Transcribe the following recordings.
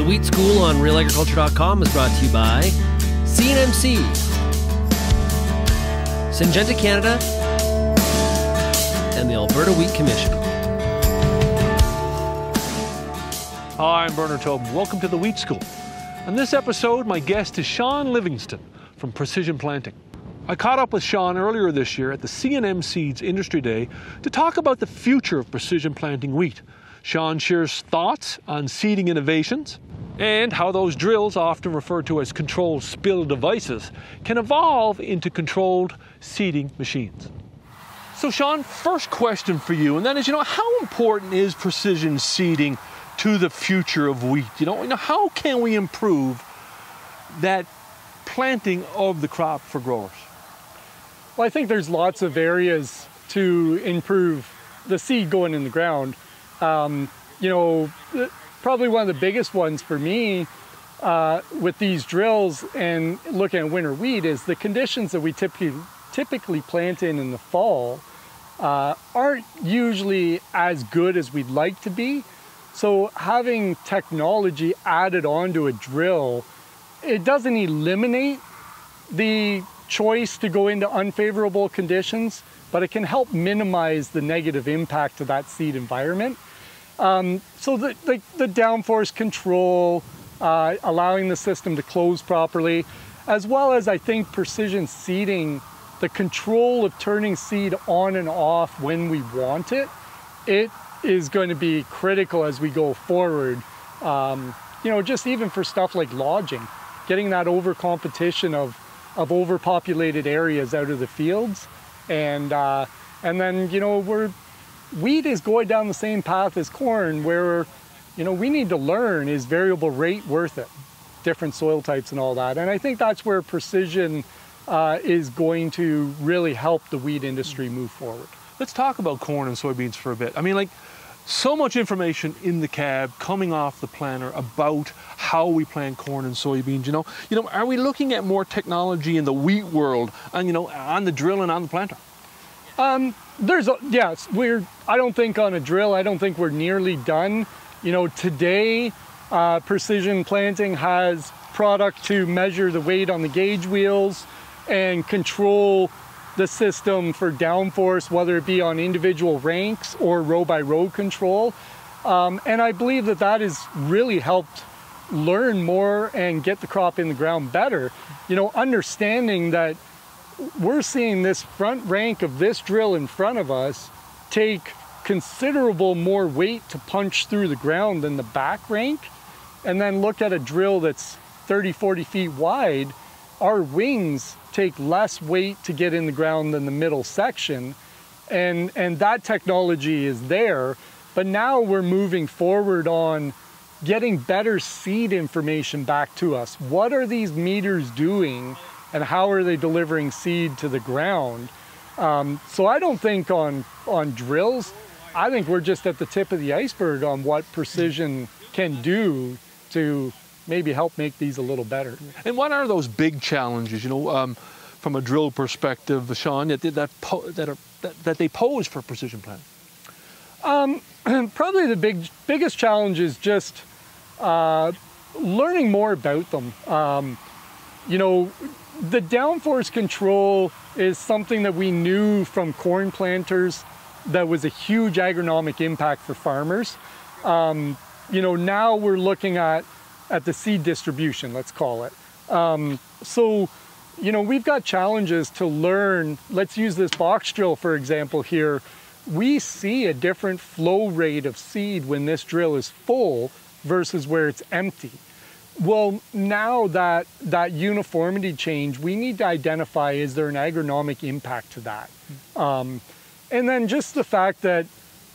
The Wheat School on realagriculture.com is brought to you by CNMC, Syngenta Canada, and the Alberta Wheat Commission. Hi, I'm Bernard Tobin. Welcome to the Wheat School. On this episode, my guest is Shawn Livingston from Precision Planting. I caught up with Shawn earlier this year at the C&M Seeds Industry Day to talk about the future of precision planting wheat. Shawn shares thoughts on seeding innovations and how those drills, often referred to as controlled spill devices, can evolve into controlled seeding machines. So, Shawn, first question for you, and that is, you know, how important is precision seeding to the future of wheat? You know, you know how can we improve that planting of the crop for growers? Well, I think there's lots of areas to improve the seed going in the ground. Um, you know, probably one of the biggest ones for me uh, with these drills and looking at winter wheat is the conditions that we typically typically plant in in the fall uh, aren't usually as good as we'd like to be. So having technology added onto a drill, it doesn't eliminate the choice to go into unfavorable conditions, but it can help minimize the negative impact of that seed environment. Um, so the, the, the, downforce control, uh, allowing the system to close properly, as well as I think precision seeding, the control of turning seed on and off when we want it, it is going to be critical as we go forward. Um, you know, just even for stuff like lodging, getting that over competition of, of overpopulated areas out of the fields. And, uh, and then, you know, we're wheat is going down the same path as corn where, you know, we need to learn is variable rate worth it? Different soil types and all that. And I think that's where precision uh, is going to really help the wheat industry move forward. Let's talk about corn and soybeans for a bit. I mean, like, so much information in the cab coming off the planter about how we plant corn and soybeans. You know, you know, are we looking at more technology in the wheat world and you know on the drill and on the planter? Um, there's a, yes, we're. I don't think on a drill. I don't think we're nearly done. You know, today, uh, precision planting has product to measure the weight on the gauge wheels and control the system for downforce, whether it be on individual ranks or row by row control. Um, and I believe that that has really helped learn more and get the crop in the ground better. You know, understanding that we're seeing this front rank of this drill in front of us take considerable more weight to punch through the ground than the back rank. And then look at a drill that's 30, 40 feet wide, our wings take less weight to get in the ground than the middle section. And, and that technology is there, but now we're moving forward on getting better seed information back to us. What are these meters doing and how are they delivering seed to the ground. Um, so I don't think on, on drills, I think we're just at the tip of the iceberg on what precision can do to maybe help make these a little better. And what are those big challenges, you know, um, from a drill perspective, Shawn, that, that, that, are, that, that they pose for precision planting? Um, probably the big, biggest challenge is just uh, learning more about them. Um, you know, the downforce control is something that we knew from corn planters that was a huge agronomic impact for farmers. Um, you know, now we're looking at, at the seed distribution, let's call it. Um, so, you know, we've got challenges to learn. Let's use this box drill, for example, here. We see a different flow rate of seed when this drill is full versus where it's empty. Well, now that that uniformity change, we need to identify is there an agronomic impact to that, um, and then just the fact that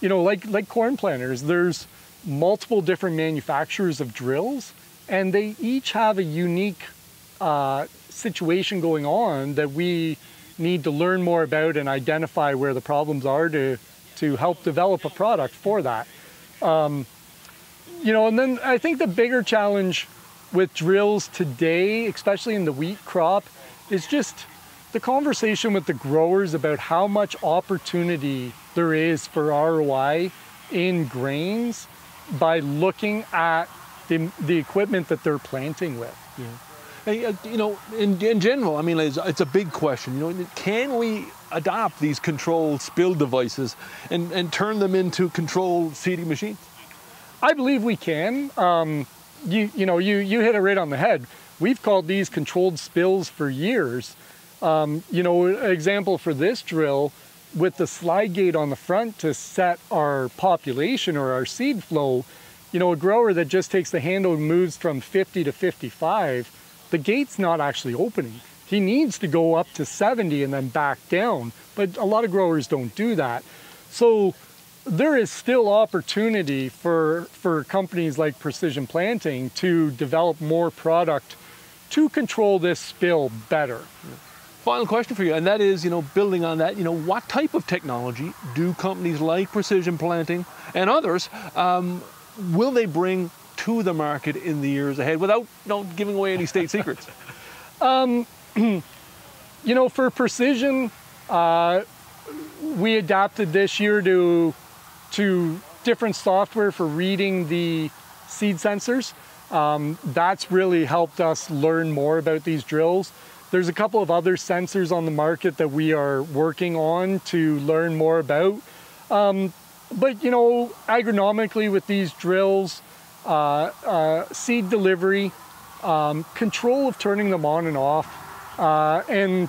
you know, like like corn planters, there's multiple different manufacturers of drills, and they each have a unique uh, situation going on that we need to learn more about and identify where the problems are to to help develop a product for that. Um, you know, and then I think the bigger challenge with drills today, especially in the wheat crop, is just the conversation with the growers about how much opportunity there is for ROI in grains by looking at the, the equipment that they're planting with. Yeah. Uh, you know, in, in general, I mean, it's, it's, a big question. You know, can we adopt these controlled spill devices and, and turn them into controlled seeding machines? I believe we can. Um, you, you know, you, you hit it right on the head. We've called these controlled spills for years. Um, you know, example for this drill, with the slide gate on the front to set our population or our seed flow, you know, a grower that just takes the handle and moves from 50 to 55, the gate's not actually opening. He needs to go up to 70 and then back down, but a lot of growers don't do that. So there is still opportunity for, for companies like Precision Planting to develop more product to control this spill better. Final question for you, and that is, you know, building on that, you know, what type of technology do companies like Precision Planting and others, um, will they bring to the market in the years ahead without you know, giving away any state secrets? Um, you know, for precision, uh, we adapted this year to, to different software for reading the seed sensors. Um, that's really helped us learn more about these drills. There's a couple of other sensors on the market that we are working on to learn more about. Um, but you know, agronomically with these drills, uh, uh, seed delivery, um, control of turning them on and off, uh, and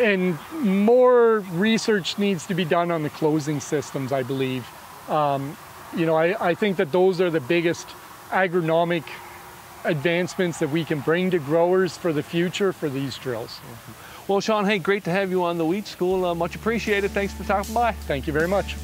and more research needs to be done on the closing systems, I believe. Um, you know, I, I think that those are the biggest agronomic advancements that we can bring to growers for the future for these drills. Well, Shawn, hey, great to have you on the Wheat School. Uh, much appreciated. Thanks for stopping by. Thank you very much.